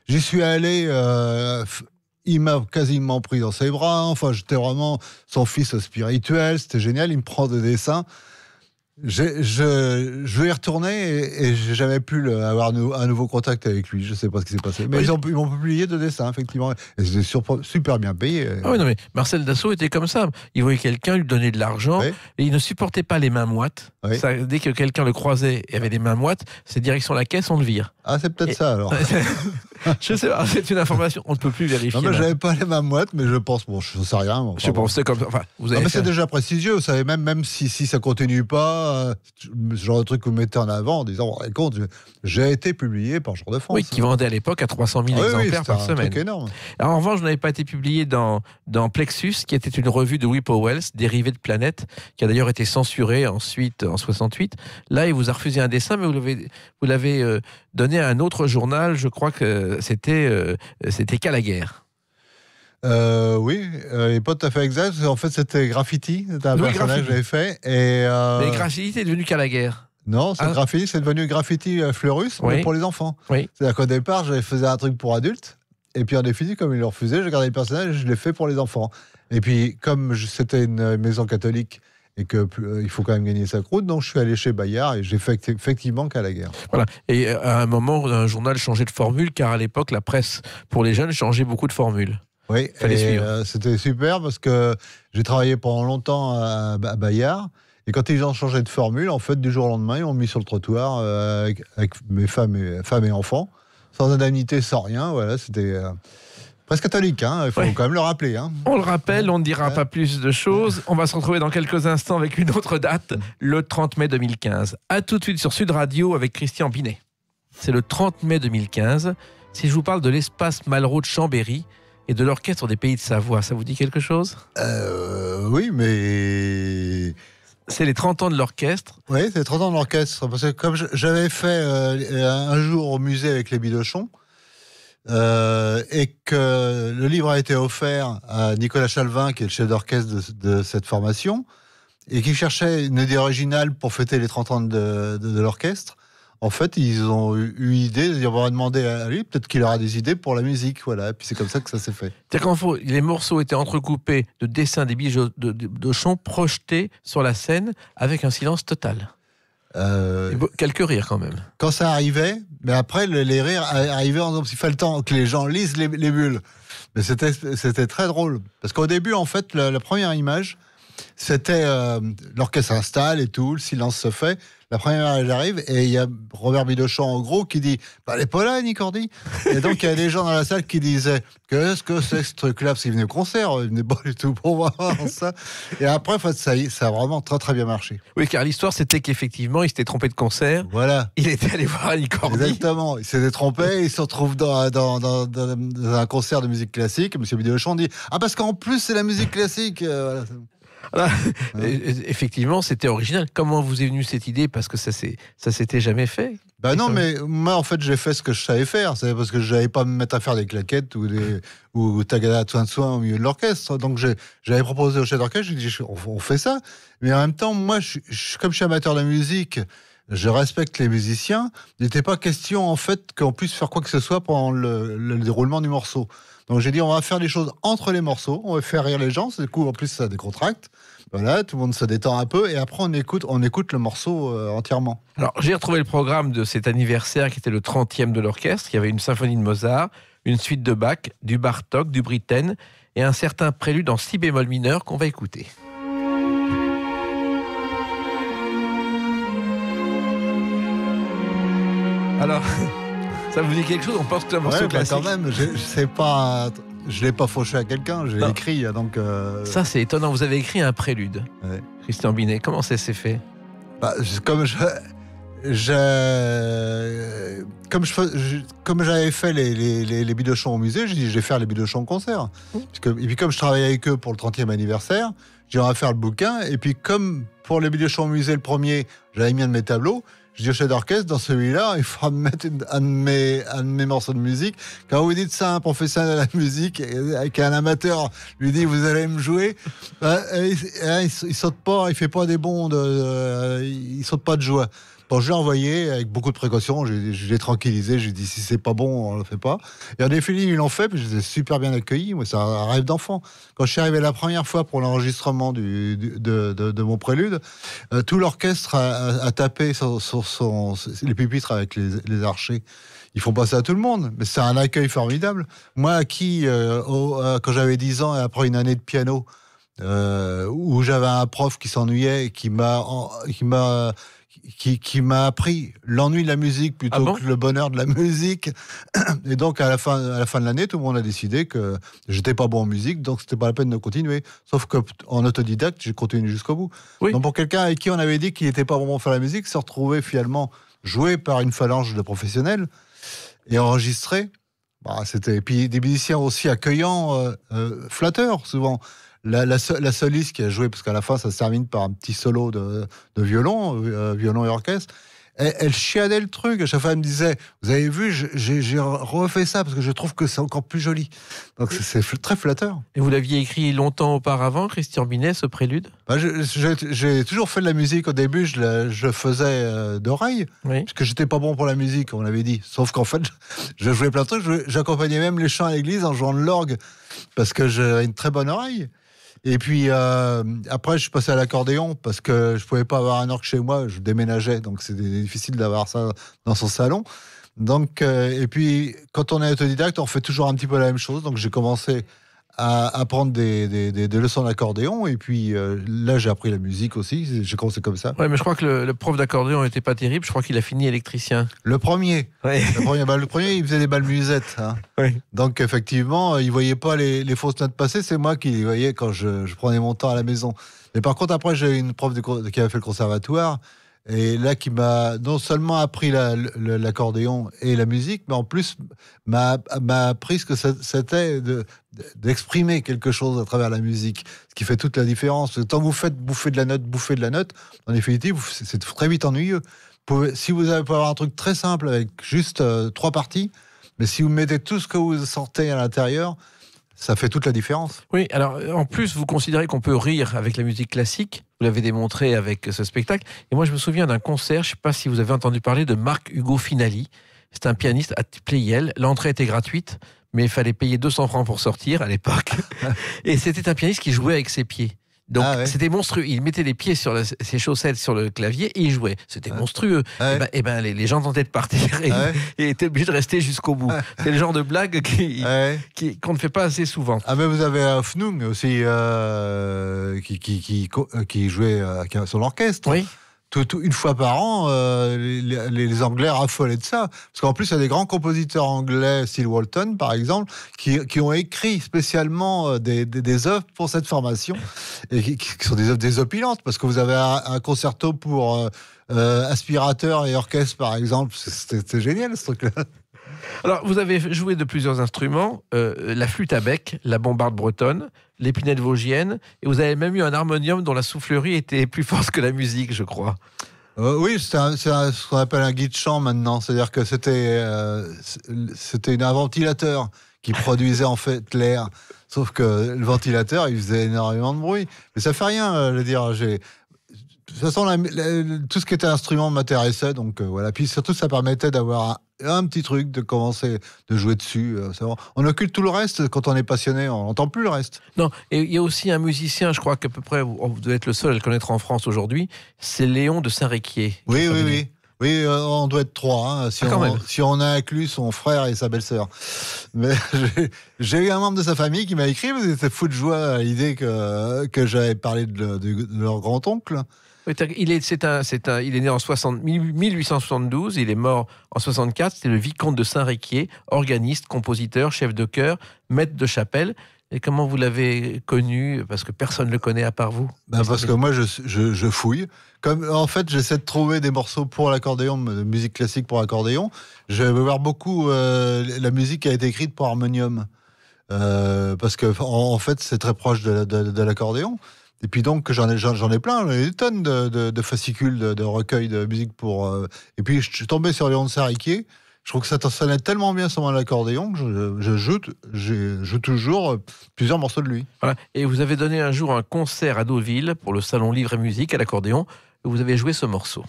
J'y suis allé, euh, il m'a quasiment pris dans ses bras. Enfin, j'étais vraiment son fils spirituel. C'était génial. Il me prend des dessins. Je, je vais y retourner et, et j'ai jamais pu le- avoir nou- un nouveau contact avec lui. Je sais pas ce qui s'est passé. Mais Oui. ils ont- ils m'ont publié de dessins, effectivement. Et c'était super bien payé. Ah oui, non, mais Marcel Dassault était comme ça. Il voyait quelqu'un lui donner de l'argent Oui. et il ne supportait pas les mains moites. Oui. Ça, dès que quelqu'un le croisait et avait des mains moites, c'est direction la caisse, on le vire. Ah, c'est peut-être Et- ça alors. je sais pas, c'est une information, on ne peut plus vérifier. Non, mais j'avais pas les moites, mais je pense, bon, je sais rien. Je enfin, pas, c'est comme ça. Enfin, vous Non, avez mais c'est déjà prestigieux, vous savez, même, même si, si ça continue pas, euh, ce genre de truc que vous mettez en avant en disant, rendez compte, j'ai été publié par Jour de France. Oui, qui vendait à l'époque à 300 000 Ah oui, oui, exemplaires c'était par un semaine. truc énorme. Alors, en revanche, je n'avais pas été publié dans, dans Plexus, qui était une revue de Whippo Wells, dérivée de Planète, qui a d'ailleurs été censurée ensuite en 68. Là, il vous a refusé un dessin, mais vous l'avez, vous l'avez euh, donné à un autre journal. Je crois que c'était, euh, c'était qu'à la guerre. Euh, oui, euh, et pas tout à fait exact. En fait, c'était Graffiti, c'était un Oui, personnage Graffiti. que j'avais fait. Et, euh, Mais Graffiti est devenu qu'à la guerre. Non, c'est Ah. Graffiti, c'est devenu Graffiti euh, Fleurus, mais pour les enfants. Oui. C'est-à-dire qu'au départ, je faisais un truc pour adultes. Et puis en définitive, comme ils le refusaient, j'ai gardé le personnage et je l'ai fait pour les enfants. Et puis, comme je- c'était une maison catholique et que euh, il faut quand même gagner sa croûte, donc je suis allé chez Bayard et j'ai fait effectivement qu'à la guerre. Voilà. Et euh, à un moment, un journal changeait de formule, car à l'époque, la presse pour les jeunes changeait beaucoup de formules. Oui, euh, c'était super parce que j'ai travaillé pendant longtemps à, à Bayard. Et quand ils ont changé de formule, en fait, du jour au lendemain, ils m'ont mis sur le trottoir euh, avec, avec mes femmes et, femmes et enfants, sans indemnité, sans rien. Voilà, c'était presque catholique, hein, il faut Ouais. quand même le rappeler. Hein. On le rappelle, on ne dira Ouais. pas plus de choses. On va se retrouver dans quelques instants avec une autre date, le 30 mai 2015. A tout de suite sur Sud Radio avec Christian Binet. C'est le 30 mai 2015. Si je vous parle de l'espace Malraux de Chambéry et de l'orchestre des Pays de Savoie, ça vous dit quelque chose? Euh, oui, mais. C'est les 30 ans de l'orchestre. Oui, c'est 30 ans de l'orchestre. Parce que comme j'avais fait euh, un jour au musée avec les Bidochons, euh, et que le livre a été offert à Nicolas Chalvin, qui est le chef d'orchestre de, cette formation, et qui cherchait une idée originale pour fêter les 30 ans de, l'orchestre. En fait, ils ont eu, eu idée de dire on va demander à lui, peut-être qu'il aura des idées pour la musique, voilà. Et puis c'est comme ça que ça s'est fait. Les morceaux étaient entrecoupés de dessins des bijoux de, projetés sur la scène avec un silence total. Euh, quelques rires quand même. quand ça arrivait, mais après le- les rires arrivaient en il fait le temps que les gens lisent les, les bulles. Mais c'était c'était très drôle parce qu'au début en fait la, la première image c'était euh, l'orchestre s'installe et tout, le silence se fait. La première image arrive et il y a Robert Bidochon en gros qui dit bah, elle est pas là Nicordi. Et donc il y a des gens dans la salle qui disaient qu'est-ce que c'est que ce truc-là? Parce qu'ils venaient au concert, ils venaient pas du tout pour voir ça. Et après en fait, ça, ça a vraiment très très bien marché. Oui, car l'histoire, c'était qu'effectivement, il s'était trompé de concert. Voilà. Il était allé voir Annie Cordy. Exactement. Il s'est trompé, il se retrouve dans, dans, dans- dans- dans un concert de musique classique. Monsieur Bidochon dit Ah, parce qu'en plus, c'est la musique classique. Euh, voilà. Et- Effectivement, c'était original. Comment vous est venue cette idée? Parce que ça ça s'était jamais fait? Bah non, mais moi, en fait, j'ai fait ce que je savais faire. C'est parce que je n'allais pas me mettre à faire des claquettes ou des ou tagada soin de soin au milieu de l'orchestre. Donc, j'avais proposé au chef d'orchestre, j'ai dit on, on fait ça. Mais en même temps, moi, je, je- comme je suis amateur de musique, je respecte les musiciens. Il n'était pas question, en fait, qu'on puisse faire quoi que ce soit pendant le, le déroulement du morceau. Donc, j'ai dit on va faire des choses entre les morceaux, on va faire rire les gens. Du coup, en plus, ça décontracte. Voilà, tout le monde se détend un peu et après, on écoute, on écoute le morceau euh, entièrement. Alors, j'ai retrouvé le programme de cet anniversaire qui était le 30e de l'orchestre. Il y avait une symphonie de Mozart, une suite de Bach, du Bartok, du Britten et un certain prélude en si bémol mineur qu'on va écouter. Alors, ça vous dit quelque chose? On pense que c'est un morceau Ouais, bah, classique. quand même, je, sais pas, je l'ai pas fauché à quelqu'un, j'ai Non. écrit, donc. euh, Ça, c'est étonnant. Vous avez écrit un prélude. Ouais. Christian Binet, comment ça s'est fait? Bah, comme je, je- comme je, fais- je- comme j'avais fait les, les, les, les bidochons au musée, j'ai dit, je vais faire les bidochons au concert. Parce que, et puis comme je travaillais avec eux pour le 30e anniversaire, j'ai on va faire le bouquin. Et puis comme pour les bidochons au musée, le premier, j'avais mis un de mes tableaux. Je dis au chef d'orchestre, dans celui-là, il faudra me mettre un, de mes, un de mes morceaux de musique. Quand vous dites ça à un professionnel de la musique, et, qu'un amateur lui dit, vous allez me jouer, bah, euh, il, euh, il- il saute pas, il fait pas des bonds, de, euh, il saute pas de joie. Bon, je l'ai envoyé avec beaucoup de précautions. Je, l'ai tranquillisé. J'ai dit si c'est pas bon, on le fait pas. Et en effet, ils l'ont fait. Puis j'étais super bien accueilli. Moi, c'est un rêve d'enfant. Quand je suis arrivé la première fois pour l'enregistrement de, mon prélude, euh, tout l'orchestre a, tapé sur, les pupitres avec les, les archers. Ils font passer à tout le monde, mais c'est un accueil formidable. Moi, qui, euh, euh, quand j'avais 10 ans et après une année de piano, où j'avais un prof qui s'ennuyait, et qui m'a, qui, qui m'a appris l'ennui de la musique plutôt Ah bon que le bonheur de la musique. Et donc à la fin, à la fin de l'année, tout le monde a décidé que j'étais pas bon en musique, donc c'était pas la peine de continuer. Sauf que en autodidacte, j'ai continué jusqu'au bout. Oui. Donc pour quelqu'un avec qui on avait dit qu'il était pas bon pour faire la musique, se retrouver finalement joué par une phalange de professionnels et enregistré. Bah, c'était et puis des musiciens aussi accueillants, euh, euh, flatteurs souvent. La, la, qui a joué, parce qu'à la fin ça se termine par un petit solo de, de violon, euh, violon et orchestre. Elle, elle chiadait le truc. À chaque fois, elle me disait Vous avez vu, j'ai refait ça parce que je trouve que c'est encore plus joli. Donc, c'est- très flatteur. Et vous l'aviez écrit longtemps auparavant, Christian Binet, ce prélude? Bah, J'ai toujours fait de la musique. Au début, je, la- je faisais euh, d'oreille. Oui. parce que j'étais pas bon pour la musique, on l'avait dit. Sauf qu'en fait, je, je jouais plein de trucs. J'accompagnais même les chants à l'église en jouant de l'orgue parce que j'avais une très bonne oreille. Et puis euh, après, je suis passé à l'accordéon parce que je pouvais pas avoir un orgue chez moi. Je déménageais, donc c'était difficile d'avoir ça dans son salon. Donc, euh, et puis quand on est autodidacte, on fait toujours un petit peu la même chose. Donc j'ai commencé à apprendre des, des, des- des leçons d'accordéon. Et puis euh, là, j'ai appris la musique aussi. J'ai commencé comme ça. Ouais, mais je crois que le, le prof d'accordéon n'était pas terrible. Je crois qu'il a fini électricien. Le premier, Oui. Le premier, bah, le premier, il faisait des balles musettes. hein. Oui. Donc, effectivement, euh, il voyait pas les, les fausses notes passer. C'est moi qui les voyais quand je, je prenais mon temps à la maison. Mais par contre, après, j'ai eu une prof de qui avait fait le conservatoire. Et là, qui m'a non seulement appris la- l'accordéon et la musique, mais en plus m'a appris ce que c'était de- d'exprimer quelque chose à travers la musique. Ce qui fait toute la différence. Tant que vous faites bouffer de la note, bouffer de la note, en définitive, c'est très vite ennuyeux. Si vous pouvez avoir un truc très simple avec juste euh, trois parties, mais si vous mettez tout ce que vous sortez à l'intérieur, ça fait toute la différence. Oui, alors en plus, vous considérez qu'on peut rire avec la musique classique. Vous l'avez démontré avec ce spectacle. Et moi, je me souviens d'un concert, je ne sais pas si vous avez entendu parler de Marc Hugo Finali. C'est un pianiste à Pleyel. L'entrée était gratuite, mais il fallait payer 200 francs pour sortir à l'époque. Et c'était un pianiste qui jouait avec ses pieds. Donc Ah ouais. c'était monstrueux. Il mettait les pieds sur la- ses chaussettes sur le clavier et il jouait. C'était Ah. monstrueux. Ouais. Et ben, eh ben, les, les gens tentaient de partir et, Ah et étaient obligés de rester jusqu'au bout. C'est le genre de blague qu'on ne fait pas assez souvent. Ah mais vous avez Fnung aussi euh, qui, qui, qui, co- euh, qui jouait euh, son orchestre. Oui. Tout, une fois par an, euh, les, les- Anglais raffolaient de ça. Parce qu'en plus, il y a des grands compositeurs anglais, Steel Walton par exemple, qui, qui ont écrit spécialement euh, des, des, des œuvres pour cette formation, et qui, qui sont des œuvres désopilantes, parce que vous avez un, concerto pour euh, euh, aspirateur et orchestre par exemple. C'était génial ce truc-là. Alors, vous avez joué de plusieurs instruments, euh, la flûte à bec, la bombarde bretonne, l'épinette vosgienne, et vous avez même eu un harmonium dont la soufflerie était plus forte que la musique, je crois. Euh, oui, c'est ce qu'on appelle un guide chant maintenant. C'est-à-dire que c'était euh, un ventilateur qui produisait en fait l'air. Sauf que le ventilateur, il faisait énormément de bruit. Mais ça fait rien, je veux dire. J'ai toute façon, la- la- tout ce qui était instrument m'intéressait, donc euh, voilà. Puis surtout, ça permettait d'avoir un, un petit truc, de commencer, de jouer dessus. euh. On occulte tout le reste. Quand on est passionné, on n'entend plus le reste. Non, et il y a aussi un musicien, je crois qu'à peu près, vous, devez être le seul à le connaître en France aujourd'hui, c'est Léon de Saint-Réquier. Oui, oui, oui. Oui, euh, on doit être trois, hein, si, Ah, on, si on a inclus son frère et sa belle-sœur. Mais j'ai- eu un membre de sa famille qui m'a écrit, vous étiez fou de joie à l'idée que, que j'avais parlé de, de- de leur grand-oncle. Il est, c'est un, c'est un, il est né en 60 1872, il est mort en 64. C'était le vicomte de Saint-Réquier, organiste, compositeur, chef de chœur, maître de chapelle. Et comment vous l'avez connu Parce que personne ne le connaît à part vous? Ben, parce que moi, je, je, fouille. En fait, j'essaie de trouver des morceaux pour l'accordéon, de musique classique pour accordéon. Je vais voir beaucoup euh, la musique qui a été écrite pour harmonium. Euh, parce que, en, fait, c'est très proche de l'accordéon. Et puis donc, j'en ai, ai plein, j'en ai des tonnes de, fascicules, de, recueils de musique pour. euh, Et puis, je suis tombé sur Léon de Sarriquier. Je trouve que ça sonnait tellement bien sur mon accordéon que je, joue, toujours euh, plusieurs morceaux de lui. Et vous avez donné un jour un concert à Deauville pour le salon Livre et Musique à l'accordéon. et Vous avez joué ce morceau.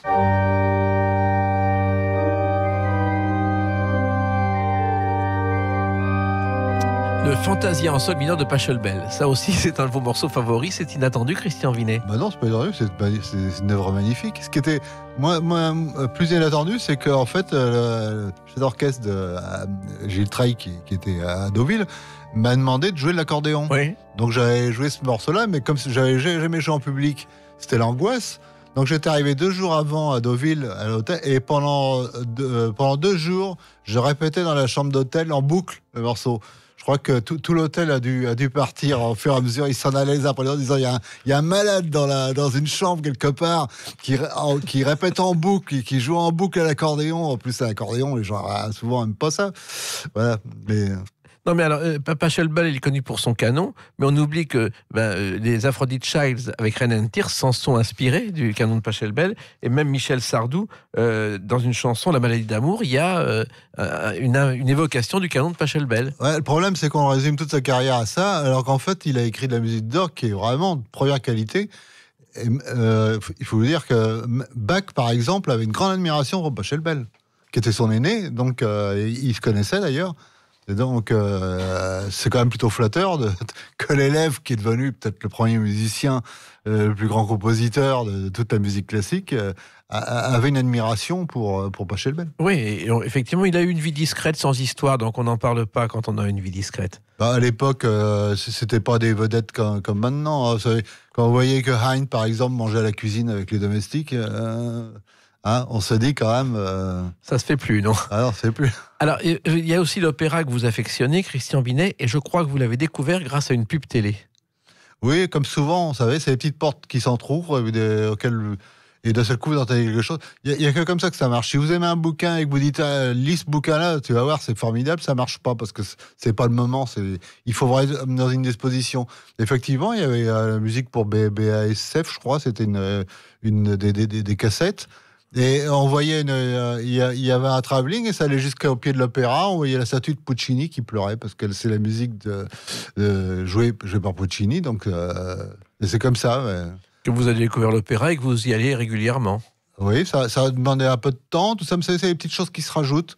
Le Fantasia en sol mineur de Pachelbel. Ça aussi, c'est un de vos morceaux favoris. C'est inattendu, Christian Vinet. Bah non, c'est pas inattendu, c'est une œuvre magnifique. Ce qui était moi, moi, plus inattendu, c'est qu'en fait, euh, le chef d'orchestre de euh, Gilles Trey, qui, qui était à Deauville, m'a demandé de jouer de l'accordéon. Oui. Donc j'avais joué ce morceau-là, mais comme j'avais jamais joué en public, c'était l'angoisse. Donc j'étais arrivé deux jours avant à Deauville, à l'hôtel, et pendant deux, euh, pendant deux jours, je répétais dans la chambre d'hôtel en boucle le morceau. Je crois que tout, l'hôtel a dû, partir au fur et à mesure. Ils s'en allaient les uns en disant il y, a un, y a un malade dans, une chambre quelque part qui, qui répète en boucle, qui joue en boucle à l'accordéon. En plus, à l'accordéon, les gens ah, souvent n'aiment pas ça. Voilà. Mais non, mais alors, euh, est connu pour son canon, mais on oublie que ben, euh, les Aphrodite Childs avec Ren Tir s'en sont inspirés du canon de Pachelbel, et même Michel Sardou, euh, dans une chanson, La maladie d'amour, il y a euh, une, évocation du canon de Pachelbel. Ouais, le problème, c'est qu'on résume toute sa carrière à ça, alors qu'en fait, il a écrit de la musique d'or qui est vraiment de première qualité. Il faut vous dire que Bach, par exemple, avait une grande admiration pour Pachelbel, qui était son aîné, donc il se connaissait d'ailleurs. Et donc, euh, c'est quand même plutôt flatteur de, que l'élève qui est devenu peut-être le premier musicien, euh, le plus grand compositeur de, de toute la musique classique, euh, avait une admiration pour, pour Pachelbel. Oui, effectivement, il a eu une vie discrète sans histoire, donc on n'en parle pas quand on a une vie discrète. Bah, à l'époque, euh, c'était pas des vedettes comme, comme maintenant. Hein. Quand vous voyez que Hein, par exemple, mangeait à la cuisine avec les domestiques, Hein, on se dit quand même. Euh... Ça se fait plus, non? Alors, c'est plus. Alors, il y a aussi l'opéra que vous affectionnez, Christian Binet, et je crois que vous l'avez découvert grâce à une pub télé. Oui, comme souvent, vous savez, c'est les petites portes qui s'entr'ouvrent auxquelles. Et d'un seul coup, vous entendez quelque chose. Il n'y a, a, que comme ça que ça marche. Si vous aimez un bouquin et que vous dites, ah, lis ce bouquin-là, tu vas voir, c'est formidable, ça marche pas parce que c'est pas le moment. Il faut vraiment être dans une disposition. Effectivement, il y avait la musique pour BASF, je crois, c'était une, une des, des, des, des cassettes. Et on voyait, euh, il y avait un travelling et ça allait jusqu'au pied de l'opéra. On voyait la statue de Puccini qui pleurait parce que c'est la musique de, de jouée, jouée, par Puccini. Donc, euh, c'est comme ça. Mais... Que vous avez découvert l'opéra et que vous y allez régulièrement. Oui, ça, ça a demandé un peu de temps. Tout ça, c'est des petites choses qui se rajoutent.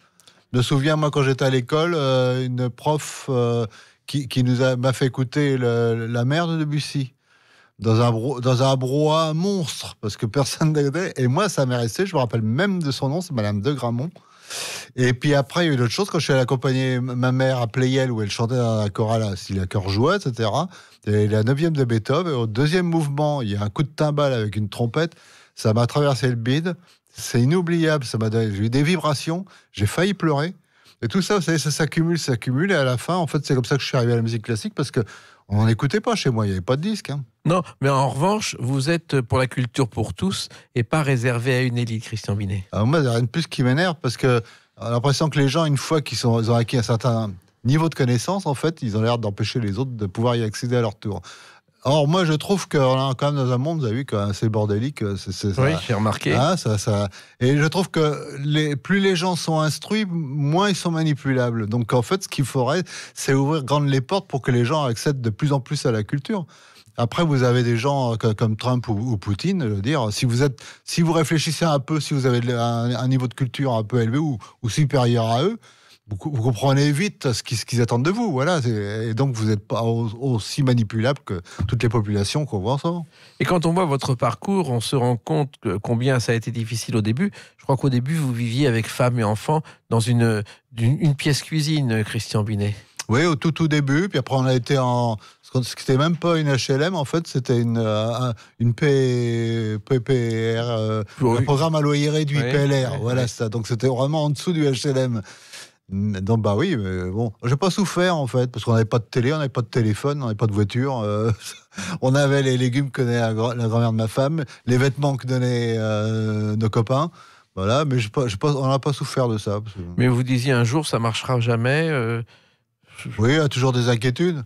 Je me souviens, moi, quand j'étais à l'école, euh, une prof qui, qui, nous a, m'a fait écouter le, la mère de Debussy dans un, bro, dans un brouhaha monstre, parce que personne n'était. Et moi, ça m'est resté, je me rappelle même de son nom, c'est Madame de Gramont. Et puis après, il y a eu d'autres choses. Quand je suis allé accompagner ma mère à Playel, où elle chantait dans la chorale, si la chœur jouait, etc., et la neuvième de Beethoven, et au deuxième mouvement, il y a un coup de timbale avec une trompette, ça m'a traversé le bide. C'est inoubliable, ça m'a donné, j'ai eu des vibrations, j'ai failli pleurer. Et tout ça, vous savez, ça s'accumule, ça s'accumule, et à la fin, en fait, c'est comme ça que je suis arrivé à la musique classique, parce que on n'en écoutait pas chez moi, il n'y avait pas de disque. Hein. Non, mais en revanche, vous êtes pour la culture pour tous et pas réservé à une élite, Christian Binet. Alors moi, il n'y a rien de plus qui m'énerve parce que j'ai l'impression que les gens, une fois qu'ils ont acquis un certain niveau de connaissance, en fait, ils ont l'air d'empêcher les autres de pouvoir y accéder à leur tour. Or, moi, je trouve qu'on est quand même dans un monde, vous avez vu, c'est bordélique. C'est, oui, j'ai remarqué. Ah, ça, ça... Et je trouve que les, plus les gens sont instruits, moins ils sont manipulables. Donc, en fait, ce qu'il faudrait, c'est ouvrir grandes les portes pour que les gens accèdent de plus en plus à la culture. Après, vous avez des gens comme Trump ou, ou Poutine, je veux dire, si vous êtes, si vous réfléchissez un peu, si vous avez un, un niveau de culture un peu élevé ou, ou supérieur à eux, vous, comprenez vite ce qu'ils, ce attendent de vous, voilà. Et donc vous n'êtes pas aussi manipulable que toutes les populations qu'on voit en ce moment. Et quand on voit votre parcours, on se rend compte que combien ça a été difficile au début. Je crois qu'au début, vous viviez avec femme et enfants dans une, une, une pièce cuisine, Christian Binet. Oui, au tout tout début. Puis après, on a été en. C'était même pas une HLM, en fait, c'était une, euh, une P, PPR, euh, oui. un programme à loyer réduit, oui, PLR. Oui, voilà ça. Donc c'était vraiment en dessous du HLM. Donc bah oui, mais bon, j'ai pas souffert en fait parce qu'on n'avait pas de télé, on n'avait pas de téléphone, on n'avait pas de voiture. Euh, on avait les légumes que donnait la, grand-mère de ma femme, les vêtements que donnaient euh, nos copains. Voilà, mais on n'a pas souffert de ça. Mais vous disiez un jour, ça marchera jamais. Euh... Oui, il y a toujours des inquiétudes.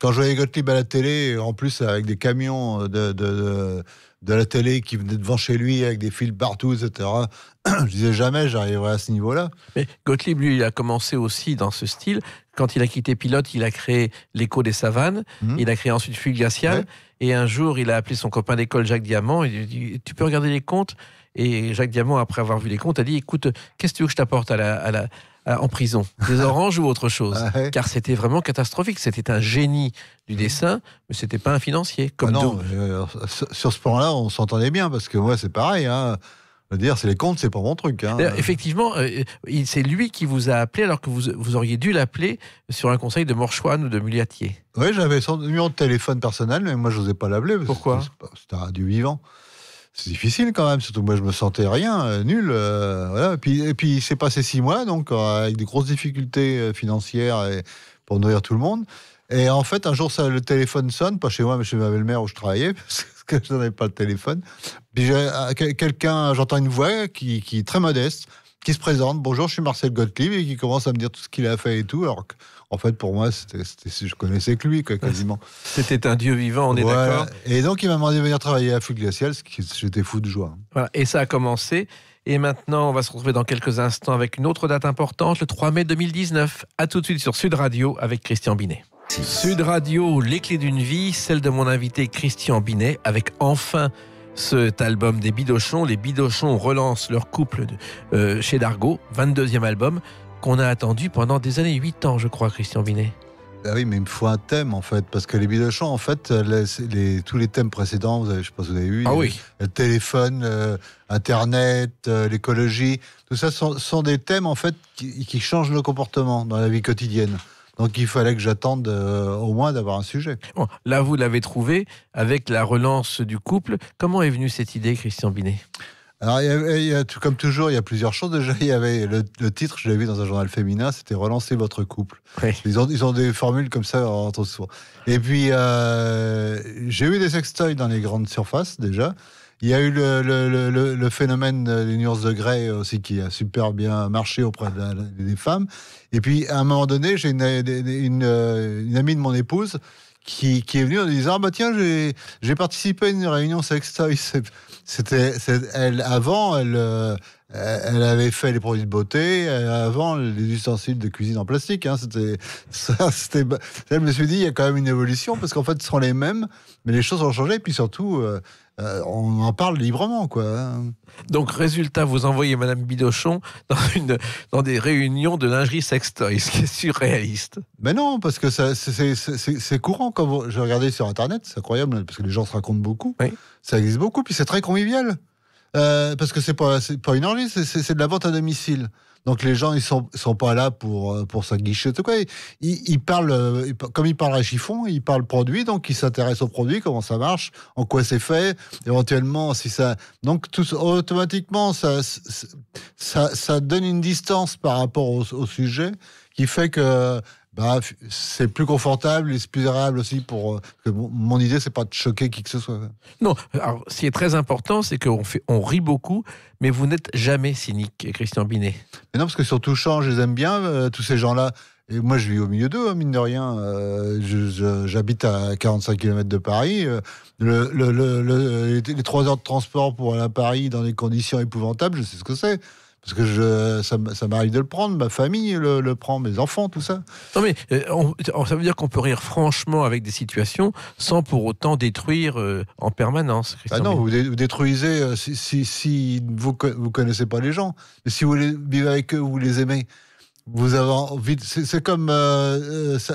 Quand je voyais Gottlieb à la télé, en plus avec des camions de, de, de, de la télé qui venaient devant chez lui avec des fils partout, etc. je disais jamais j'arriverai à ce niveau-là. Mais Gottlieb, lui, il a commencé aussi dans ce style. Quand il a quitté Pilote, il a créé l'écho des savanes. Mmh. Il a créé ensuite. Ouais. Et un jour, il a appelé son copain d'école, Jacques Diamant. Il lui a dit Tu peux regarder les comptes Et Jacques Diamant, après avoir vu les comptes, a dit Écoute, qu'est-ce que tu veux que je t'apporte à la, à la, en prison Des oranges ou autre chose Ah ouais. Car c'était vraiment catastrophique. C'était un génie du dessin, mais c'était pas un financier. Comme Ah non, euh, sur- ce plan-là, on s'entendait bien parce que moi, c'est pareil. Hein. Dire, c'est les comptes, c'est pas mon truc. Hein. Effectivement, euh, c'est lui qui vous a appelé alors que vous, vous auriez dû l'appeler sur un conseil de Morchoine ou de Muliatier. Oui, j'avais son numéro de téléphone personnel, mais moi, je n'osais pas l'appeler. Pourquoi? C'était un radio vivant. C'est difficile quand même, surtout moi, je me sentais rien, euh, nul. euh, voilà. et, puis, et puis, il s'est passé six mois, donc, euh, avec des grosses difficultés financières et pour nourrir tout le monde. Et en fait, un jour, ça, le téléphone sonne, pas chez moi, mais chez ma belle-mère où je travaillais, parce que je n'avais pas le téléphone. Puis quelqu'un, j'entends une voix qui, qui est très modeste, qui se présente. Bonjour, je suis Marcel Gottlieb, et qui commence à me dire tout ce qu'il a fait et tout. Alors que, en fait, pour moi, c'était, je connaissais que lui, quoi, quasiment. C'était un dieu vivant, on est Voilà. d'accord Et donc, il m'a demandé de venir travailler à Flux Glacial, ce qui j'étais fou de joie. Voilà, et ça a commencé. Et maintenant, on va se retrouver dans quelques instants avec une autre date importante, le 3 mai 2019. À tout de suite sur Sud Radio avec Christian Binet. Sud Radio, les clés d'une vie, celle de mon invité Christian Binet, avec enfin cet album des Bidochons. Les Bidochons relancent leur couple de- euh, chez Dargaud, 22e album, qu'on a attendu pendant des années, 8 ans, je crois, Christian Binet. Ah oui, mais il me faut un thème, en fait, parce que les Bidochons, en fait, les, les- tous les thèmes précédents, vous avez, je sais pas si vous avez vu, Ah oui, le téléphone, euh, Internet, euh, l'écologie, tout ça sont, sont des thèmes en fait qui, qui changent nos comportements dans la vie quotidienne. Donc il fallait que j'attende euh, au moins d'avoir un sujet. Bon, là, vous l'avez trouvé avec la relance du couple. Comment est venue cette idée, Christian Binet? Alors il y il a tout- comme toujours, il y a plusieurs choses. Déjà, il y avait le, le titre, je l'ai vu dans un journal féminin, c'était Relancer votre couple. Oui. Ils ont, ils ont des formules comme ça entre soi. Et puis euh, j'ai eu des sextoys dans les grandes surfaces déjà. Il y a eu le, le- le- le- le phénomène des nuances de grès aussi qui a super bien marché auprès de la- des femmes. Et puis à un moment donné, j'ai une, une, une amie de mon épouse qui, qui est venue en disant ah bah tiens j'ai j'ai participé à une réunion sextoy. C'était elle avant elle euh, elle avait fait les produits de beauté euh, avant les ustensiles de cuisine en plastique. Hein, c'était ça c'était je me suis dit il y a quand même une évolution parce qu'en fait ce sont les mêmes mais les choses ont changé et puis surtout euh, euh, on en parle librement quoi. hein. Donc, résultat, vous envoyez Madame Bidochon dans, une, dans des réunions de lingerie sextoy, ce qui est surréaliste. Mais non, parce que c'est- courant quand vous, je regardais sur Internet, c'est incroyable, parce que les gens se racontent beaucoup. Oui. Ça existe beaucoup, puis c'est très convivial. Euh, parce que c'est pas, pas une orgie, c'est- de la vente à domicile. Donc les gens, ils sont, sont pas là pour, euh, pour tout quoi. Ils, parlent, euh, comme ils parlent à chiffon, ils parlent produit, donc ils s'intéressent au produit, comment ça marche, en quoi c'est fait, éventuellement si ça. Donc tout, automatiquement, ça, ça, donne une distance par rapport au sujet qui fait que bah, c'est plus confortable et c'est plus agréable aussi pour. euh, que mon, idée, c'est pas de choquer qui que ce soit. Non, alors, ce qui est très important, c'est qu'on fait, on rit beaucoup, mais vous n'êtes jamais cynique, Christian Binet. Mais non, parce que sur Touchant, je les aime bien, euh, tous ces gens-là. Et moi, je vis au milieu d'eux, hein, mine de rien. Euh, J'habite à 45 km de Paris. Euh, le, le- le- le- les, les trois heures de transport pour aller à Paris dans des conditions épouvantables, je sais ce que c'est. Parce que je, ça, m'arrive de le prendre, ma famille le, le prend, mes enfants, tout ça. Non, mais euh, on- ça veut dire qu'on peut rire franchement avec des situations sans pour autant détruire euh, en permanence. Ah Christian non, Binet. vous, dé- vous détruisez euh, si, si, si vous ne vous connaissez pas les gens. Mais si vous les, vivez avec eux, vous les aimez. Vous avez envie. C'est comme ça,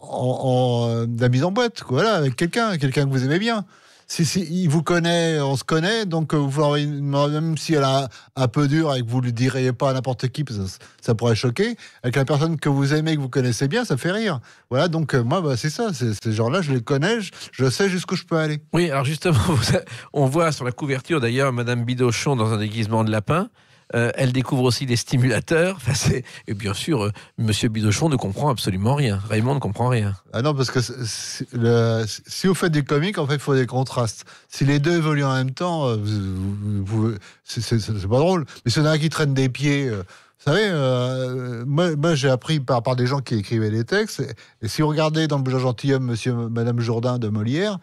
en, en, euh, la mise en boîte, quoi, voilà, avec quelqu'un, quelqu'un que vous aimez bien. Si, si il vous connaît, on se connaît, donc euh, vous même si elle a un peu dur et que vous ne le diriez pas à n'importe qui, ça, pourrait choquer, avec la personne que vous aimez, que vous connaissez bien, ça fait rire. Voilà, donc euh, moi, bah, c'est ça, ces gens-là, je les connais, je, je sais jusqu'où je peux aller. Oui, alors justement, on voit sur la couverture d'ailleurs Madame Bidochon dans un déguisement de lapin. Euh, elle découvre aussi des stimulateurs. C'est- et bien sûr, euh, Monsieur Bidochon ne comprend absolument rien. Raymond ne comprend rien. Ah non, parce que c'est- c'est si vous faites du comique, en fait, il faut des contrastes. Si les deux évoluent en même temps, euh, c'est c'est- c'est pas drôle. Mais a un qui traîne des pieds, euh, vous savez, moi, j'ai appris par, des gens qui écrivaient des textes. Et, si vous regardez dans le gentilhomme, Monsieur, Madame Jourdain de Molière,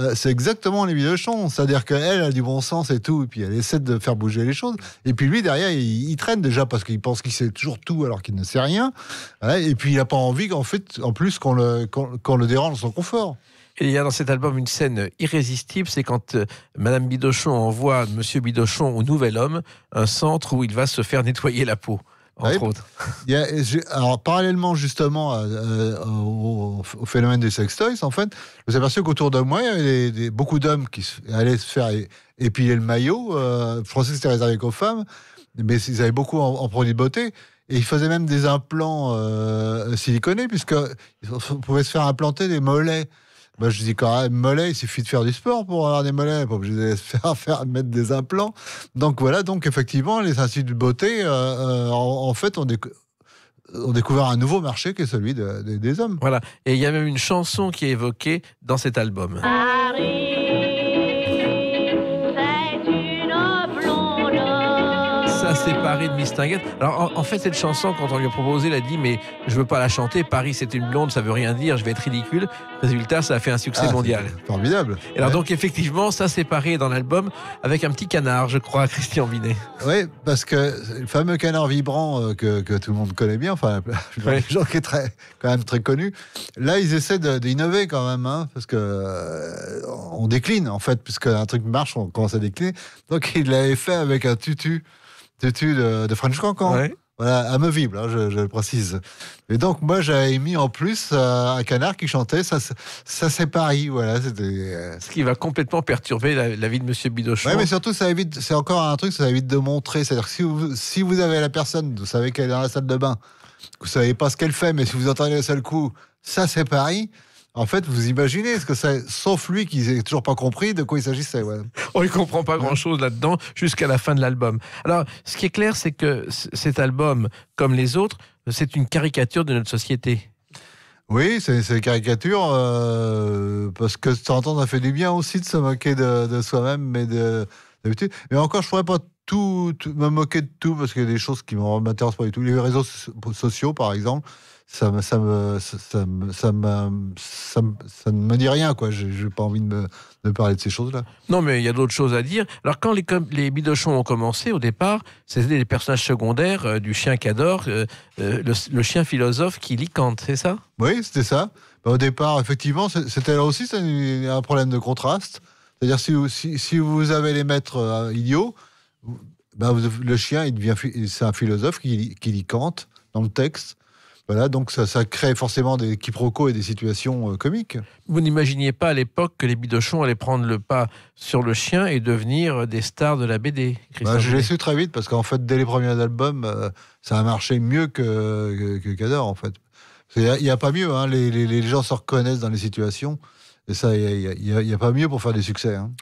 euh, c'est exactement les Bidochons. C'est-à-dire qu'elle a du bon sens et tout, et puis elle essaie de faire bouger les choses. Et puis lui, derrière, il, traîne déjà parce qu'il pense qu'il sait toujours tout alors qu'il ne sait rien. Et puis il n'a pas envie qu'en fait, en plus, qu'on le, dérange dans son confort. Il y a dans cet album une scène irrésistible, c'est quand euh, Madame Bidochon envoie Monsieur Bidochon au Nouvel Homme un centre où il va se faire nettoyer la peau. Entre Ouais. autres. Il y a- j'ai- alors, parallèlement justement à- au, au phénomène des sextoys, en fait, je me suis aperçu qu'autour de moi, il y avait des- des- beaucoup d'hommes qui allaient se faire épiler le maillot. Euh, je pensais que c'était réservé qu'aux femmes, mais ils avaient beaucoup en, en produits de beauté. Et ils faisaient même des implants euh, siliconés, puisqu'ils pouvaient se faire implanter des mollets. Bah, je dis quand même, mollets, il suffit de faire du sport pour avoir des mollets, pas obligé de faire, faire mettre des implants. Donc voilà, donc effectivement, les instituts de beauté, euh, euh, en, en fait, ont, décou- ont découvert un nouveau marché qui est celui de- de- des hommes. Voilà. Et il y a même une chanson qui est évoquée dans cet album. Paris, Paris de Miss Tinguette. Alors, en, en fait, cette chanson, quand on lui a proposé, elle a dit Mais je veux pas la chanter. Paris, c'est une blonde, ça veut rien dire, je vais être ridicule. Résultat, ça a fait un succès Ah, mondial. Formidable. Et alors, Ouais. donc, effectivement, ça, c'est Paris dans l'album avec un petit canard, je crois, Christian Binet. Oui, parce que le fameux canard vibrant euh, que, que tout le monde connaît bien, enfin, Ouais. les gens qui est très, quand même très connu, là, ils essaient d'innover quand même, hein, parce que euh, on décline, en fait, puisque un truc marche, on commence à décliner. Donc, ils l'avaient fait avec un tutu, tutu de, de French Cancan. Ouais. Voilà, amovible, hein, je, je le précise. Et donc, moi, j'avais mis en plus euh, un canard qui chantait, ça, c'est- ça c'est Paris, voilà, euh, Ce qui va complètement perturber la, la vie de Monsieur Bidochon. Ouais, mais surtout, ça évite, c'est encore un truc, ça évite de montrer. C'est-à-dire que si vous, si vous avez la personne, vous savez qu'elle est dans la salle de bain, vous savez pas ce qu'elle fait, mais si vous entendez le seul coup, ça c'est Paris. En fait, vous imaginez ce que c'est, sauf lui qui n'a toujours pas compris de quoi il s'agissait. ouais. On ne comprend pas grand-chose là-dedans jusqu'à la fin de l'album. Alors, ce qui est clair, c'est que cet album, comme les autres, c'est une caricature de notre société. Oui, c'est c'est caricature, euh, parce que de temps en temps, ça fait du bien aussi de se moquer de, de soi-même, mais de d'habitude. Mais encore, je pourrais pas tout, tout- me moquer de tout, parce qu'il y a des choses qui ne m'intéressent pas du tout. Les réseaux so- sociaux, par exemple, ça me, ça me, ça, me, ça me- ça ne me dit rien, quoi. J'ai j'ai pas envie de, me, de parler de ces choses-là. Non, mais il y a d'autres choses à dire. Alors, quand les, les Bidochons ont commencé, au départ, c'était des personnages secondaires euh, du chien qu'adore, euh, euh, le, le chien philosophe qui licante, c'est ça? Oui, c'était ça. Bah, au départ, effectivement, c'était là aussi c'est un problème de contraste. C'est-à-dire, si vous, si, si vous avez les maîtres euh, idiots, vous- le chien, il devient, phi- c'est un philosophe qui, qui licante dans le texte. Voilà, donc ça, ça crée forcément des quiproquos et des situations euh, comiques. Vous n'imaginiez pas à l'époque que les Bidochons allaient prendre le pas sur le chien et devenir des stars de la BD Bah, je l'ai su très vite parce qu'en fait, dès les premiers albums, euh, ça a marché mieux que, que, que Cador, en fait. Il n'y a, il y a pas mieux, hein, les, les- les gens se reconnaissent dans les situations. Et ça, il n'y a, pas mieux pour faire des succès. hein.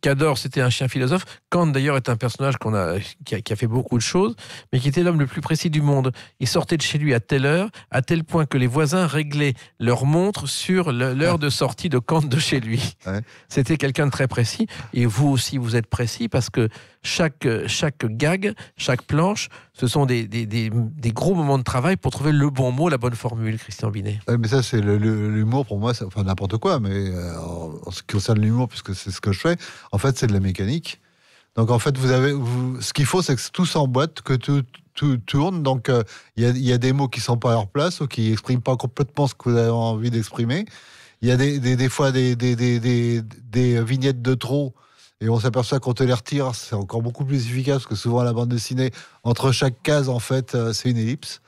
Cador, c'était un chien philosophe. Kant, d'ailleurs, est un personnage qu'on a, qui, a, qui a fait beaucoup de choses, mais qui était l'homme le plus précis du monde. Il sortait de chez lui à telle heure, à tel point que les voisins réglaient leur montre sur l'heure de sortie de Kant de chez lui. Ouais. C'était quelqu'un de très précis. Et vous aussi, vous êtes précis parce que chaque, chaque gag, chaque planche, ce sont des, des, des- gros moments de travail pour trouver le bon mot, la bonne formule, Christian Binet. Ouais, mais ça, c'est l'humour pour moi, enfin n'importe quoi, mais euh, en, ce qui concerne l'humour, puisque c'est ce que je fais, en fait, c'est de la mécanique. Donc en fait, vous avez, ce qu'il faut, c'est que tout s'emboîte, que tout, tourne. Donc euh, il y, a, des mots qui sont pas à leur place ou qui expriment pas complètement ce que vous avez envie d'exprimer. Il y a des, des, des fois des, des vignettes de trop. Et on s'aperçoit qu'on te les retire, c'est encore beaucoup plus efficace parce que souvent à la bande dessinée, entre chaque case, en fait, euh, c'est une ellipse.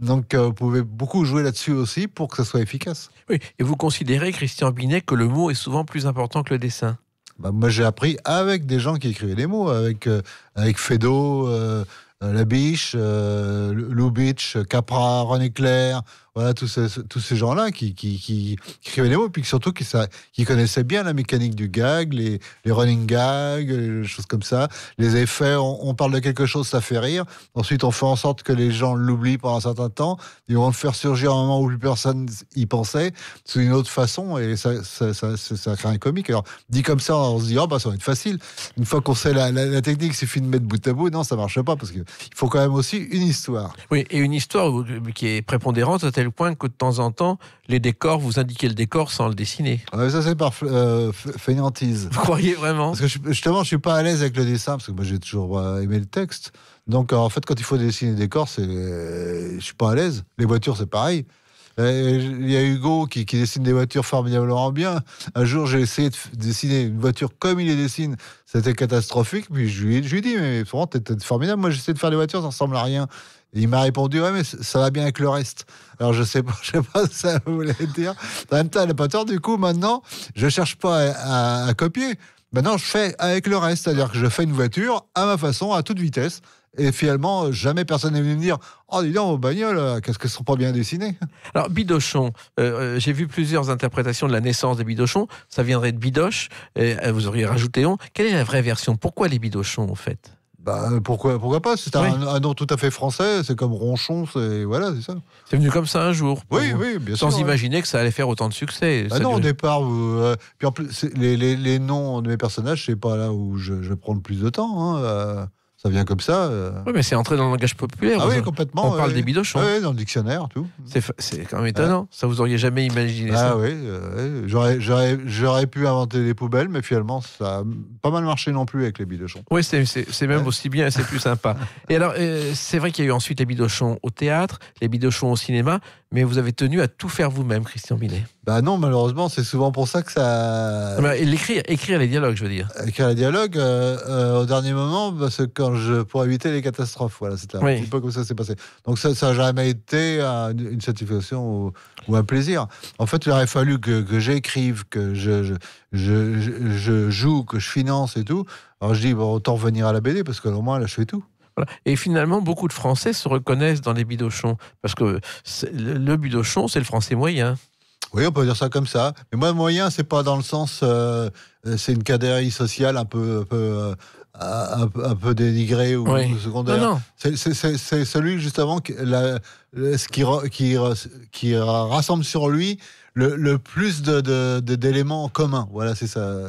Donc, euh, vous pouvez beaucoup jouer là-dessus aussi pour que ça soit efficace. Oui, et vous considérez, Christian Binet, que le mot est souvent plus important que le dessin? Bah, moi, j'ai appris avec des gens qui écrivaient les mots, avec, euh, avec Fedo, euh, euh, La Biche, euh, Lubitsch, Capra, René Clair, voilà, tous tous ces gens-là qui, qui, qui, écrivaient les mots, puis surtout qui, sa- qui connaissaient bien la mécanique du gag, les, les running gags, les choses comme ça, les effets, on, parle de quelque chose, ça fait rire, ensuite on fait en sorte que les gens l'oublient pendant un certain temps, ils vont le faire surgir à un moment où plus personne y pensait, sous une autre façon, et ça, ça, ça, ça, ça crée un comique. Alors, dit comme ça, on se dit, oh, bah, ça va être facile. Une fois qu'on sait la, technique, il suffit de mettre bout à bout. Non, ça marche pas parce qu'il faut quand même aussi une histoire. Oui, et une histoire où- qui est prépondérante tel point que de temps en temps, les décors, vous indiquez le décor sans le dessiner. Ouais, ça, c'est par euh, fainéantise. Vous croyez vraiment? Parce que je- justement, je suis pas à l'aise avec le dessin parce que moi, j'ai toujours euh, aimé le texte. Donc, euh, en fait, quand il faut dessiner des décors, c'est, euh, je suis pas à l'aise. Les voitures, c'est pareil. Il y a Hugo qui, qui dessine des voitures formidablement bien. Un jour, j'ai essayé de dessiner une voiture comme il les dessine. C'était catastrophique. Puis je lui, ai- je lui ai dit, mais vraiment, t'es t'es formidable. Moi, j'essaie de faire des voitures, ça ressemble à rien. Il m'a répondu, ouais, mais ça va bien avec le reste. Alors, je sais pas, je sais pas ce que ça voulait dire. En même temps, elle n'a pas tort. Du coup, maintenant, je cherche pas à, copier. Maintenant, je fais avec le reste. C'est-à-dire que je fais une voiture à ma façon, à toute vitesse. Et finalement, jamais personne n'est venu me dire Oh, dis donc, vos bagnoles, qu'est-ce qu'elles sont pas bien dessinées? Alors, Bidochon, euh, euh, j'ai vu plusieurs interprétations de la naissance des Bidochons. Ça viendrait de Bidoche, et, euh, vous auriez rajouté on. Quelle est la vraie version? Pourquoi les Bidochons, en fait? Bah, pourquoi, pourquoi pas C'est Oui. un, nom tout à fait français. C'est comme Ronchon, c'est voilà, c'est ça. C'est venu comme ça un jour Oui, oui, bien Sans sûr. ouais. imaginer que ça allait faire autant de succès. Bah non, au départ, euh, puis en plus, les, les, les noms de mes personnages, c'est pas là où je, je prends le plus de temps. hein, euh, ça vient comme ça. euh. Oui, mais c'est entré dans le langage populaire. Ah oui, complètement. on parle des Bidochons. Ouais, dans le dictionnaire, tout. C'est fa- quand même étonnant. Ça, vous auriez jamais imaginé Ah ça. oui, euh, j'aurais, pu inventer des poubelles, mais finalement, ça a pas mal marché non plus avec les bidochons. Oui, c'est même Ouais. aussi bien et c'est plus sympa. Et alors, euh, c'est vrai qu'il y a eu ensuite les Bidochons au théâtre, les Bidochons au cinéma, mais vous avez tenu à tout faire vous-même, Christian Binet. Bah non, malheureusement, c'est souvent pour ça que ça. Ah l'écrire, écrire les dialogues, je veux dire. Écrire les dialogues euh, euh, au dernier moment, parce que quand je, pour éviter les catastrophes, voilà, c'était un Oui. petit peu comme ça s'est passé. Donc ça, ça n'a jamais été un- une satisfaction ou, ou un plaisir. En fait, il aurait fallu que, que j'écrive, que je, je, je, je- je joue, que je finance et tout. Alors je dis, bon, autant revenir à la BD, parce que au moins là, je fais tout. Voilà. Et finalement, beaucoup de Français se reconnaissent dans les Bidochons, parce que le, Bidochon, c'est le français moyen. Oui, on peut dire ça comme ça. Mais moi, moyen, c'est pas dans le sens, euh, euh, c'est une caderie sociale un peu, un peu, euh, un, peu- un peu dénigrée ou Oui. secondaire. Non, non. C'est- celui justement qui, la- ce qui, ra- qui, ra- qui rassemble sur lui le, le plus de- de- de- d'éléments communs. Voilà, c'est ça.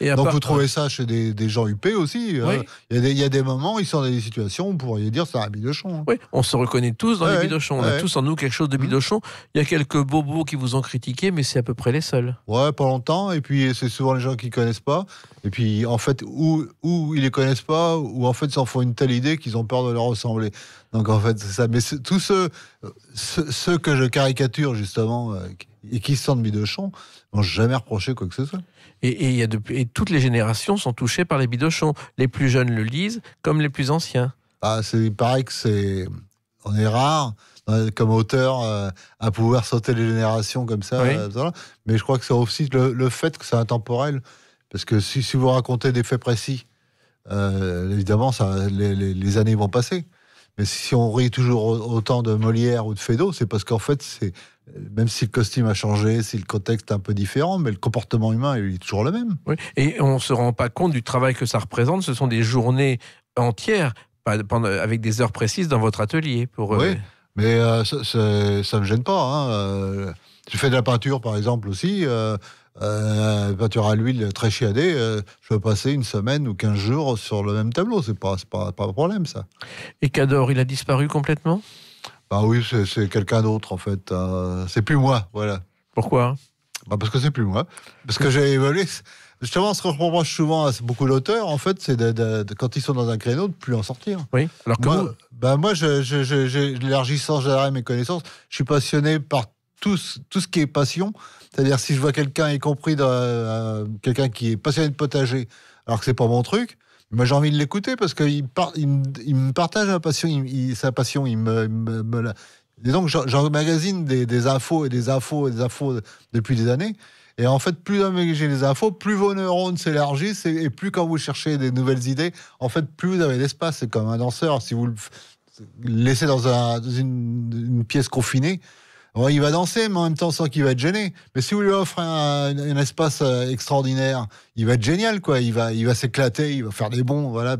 Et Donc part- vous trouvez ça chez des, des gens huppés aussi. Oui. Il y, a des- il y a des moments, ils sont dans des situations où vous pourriez dire c'est un bidochon. hein. Oui, on se reconnaît tous dans Ouais, les Bidochons. On a tous en nous quelque chose de Mhm. Bidochon. Il y a quelques bobos qui vous ont critiqué, mais c'est à peu près les seuls. Ouais, pas longtemps. Et puis c'est souvent les gens qui connaissent pas. Et puis en fait, ou, ou ils les connaissent pas, ou en fait ils s'en font une telle idée qu'ils ont peur de leur ressembler. Donc en fait, c'est ça. Mais tous ceux, ceux, ceux que je caricature justement euh, et qui se sentent bidochons n'ont jamais reproché quoi que ce soit. Et, et il y a de- et toutes les générations sont touchées par les Bidochons. Les plus jeunes le lisent, comme les plus anciens. Ah, c'est il paraît que c'est on est rare euh, comme auteur euh, à pouvoir sauter les générations comme ça. Oui. euh, voilà. Mais je crois que c'est aussi le, le fait que c'est intemporel. Parce que si, si vous racontez des faits précis, euh, évidemment, ça, les, les- les années vont passer. Mais si on rit toujours au- autant de Molière ou de Feydeau, c'est parce qu'en fait, c'est même si le costume a changé, si le contexte est un peu différent, mais le comportement humain il est toujours le même. Oui. Et on ne se rend pas compte du travail que ça représente. Ce sont des journées entières, avec des heures précises dans votre atelier. Pour, euh, Oui. Mais euh, ça, ça me gêne pas. Hein. Euh, J'ai fait de la peinture, par exemple, aussi. Euh, euh, peinture à l'huile très chiadée. euh, je peux passer une semaine ou 15 jours sur le même tableau. C'est pas, pas, pas un problème, ça. Et Cador, il a disparu complètement? Bah oui, c'est- quelqu'un d'autre, en fait. Euh, c'est plus moi, voilà. Pourquoi Bah parce que c'est plus moi. Parce que j'ai évolué. Justement, ce que je reproche souvent à beaucoup d'auteurs, en fait, c'est de, de- de- quand ils sont dans un créneau, de plus en sortir. Oui. Alors que Moi, vous- bah moi, je, je, je, je- l'élargissant, j'adhère mes connaissances. Je suis passionné par tout, ce- tout ce qui est passion. C'est-à-dire, si je vois quelqu'un, y compris euh, quelqu'un qui est passionné de potager, alors que c'est pas mon truc, moi j'ai envie de l'écouter parce qu'il me- partage ma passion, sa passion, il me, me- me la- Et donc, des, des infos et des infos et des infos depuis des années. Et en fait, plus j'ai les infos, plus vos neurones s'élargissent et, plus quand vous cherchez des nouvelles idées, en fait, plus vous avez d'espace. C'est comme un danseur. Si vous le laissez dans, un- dans une, une pièce confinée, il va danser, mais en même temps sans qu'il va être gêné. Mais si vous lui offrez un, espace euh, extraordinaire, il va être génial, quoi. Il va, il s'éclater, il va faire des bons, voilà.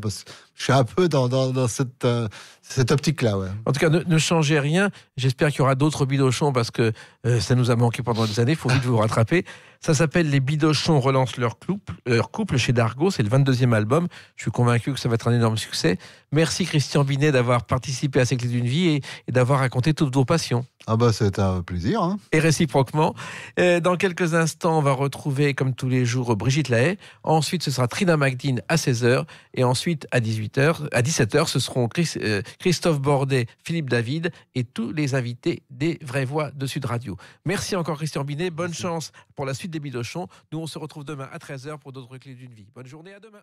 Je suis un peu dans, dans, dans cette, euh, cette optique-là, ouais. En tout cas, ne, ne changez rien. J'espère qu'il y aura d'autres bidochons parce que euh, ça nous a manqué pendant des années. Il faut vite vous rattraper. Ça s'appelle Les Bidochons relancent leur couple, leur couple chez Dargo. C'est le 22e album. Je suis convaincu que ça va être un énorme succès. Merci Christian Binet d'avoir participé à ces clés d'une vie et, et d'avoir raconté toutes vos passions. Ah bah c'est un plaisir. hein. et réciproquement. Euh, Dans quelques instants, on va retrouver, comme tous les jours, Brigitte Lahaye. Ensuite, ce sera Trina McDean à 16h. Et ensuite, à 18h, à 17h, ce seront Chris- euh, Christophe Bordet, Philippe David et tous les invités des Vraies Voix de Sud Radio. Merci encore, Christian Binet. Bonne chance pour la suite des Bidochons. Nous, on se retrouve demain à 13h pour d'autres clés d'une vie. Bonne journée, à demain.